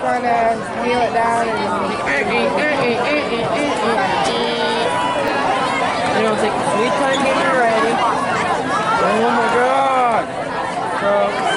trying to kneel it down and eh, eh, eh, you know, take a sweet time getting ready. Oh my god. So